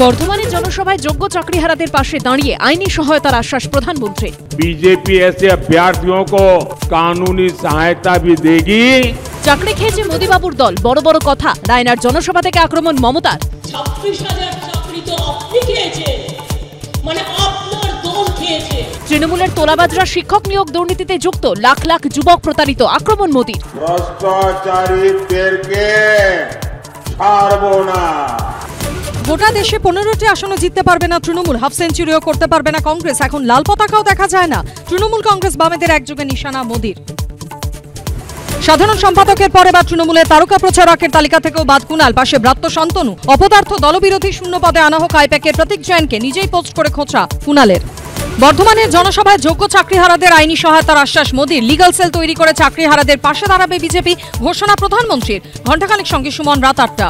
বর্ধমানের জনসভায় যোগ্য চাকরিহারাদের পাশে দাঁড়িয়ে আইনি সহায়তার আশ্বাস প্রধানমন্ত্রী बीजेपी ऐसे अभ्यर्थियों को कानूनी सहायता भी देगी চাকরি খেয়েছে মোদীবাবুর দল বড় বড় কথা রায়নার জনসভা থেকে আক্রমণ মমতার ছাব্বিশ হাজার চাকরি তো আপনি খেয়েছেন মানে আপনার দল খেয়েছে তৃণমূলের তোলাবাজরা শিক্ষক নিয়োগ দুর্নীতিতে যুক্ত লাখ লাখ যুবক প্রতারিত আক্রমণ মোদীর ভ্রষ্টাচারী তেরকে ছাড়বো না গোটা দেশে পনেরোটি আসনও জিততে পারবে না তৃণমূল। হাফ সেঞ্চুরিও করতে পারবে না কংগ্রেস। এখন লাল পতাকাও দেখা যায় না। তৃণমূল কংগ্রেস বামেদের একযোগে নিশানা মোদির। সাধারণ সম্পাদকের পরে বা তৃণমূলের তারকা প্রচারকের তালিকা থেকেও বাদ কুনাল পাশে ব্রাত্য শান্তনু। অপদার্থ দলবিরোধী শূন্য পদে আনা হোক আইপ্যাকের প্রতীক জৈনকে নিজেই পোস্ট করে খোঁচা কুনালের বর্ধমানের জনসভায় যোগ্য চাকরিহারাদের আইনি সহায়তার আশ্বাস মোদীর। লিগাল সেল তৈরি করে চাকরিহারাদের পাশে দাঁড়াবে বিজেপি, ঘোষণা প্রধানমন্ত্রীর। ঘণ্টাখানেক সঙ্গে সুমন রাত আটটা।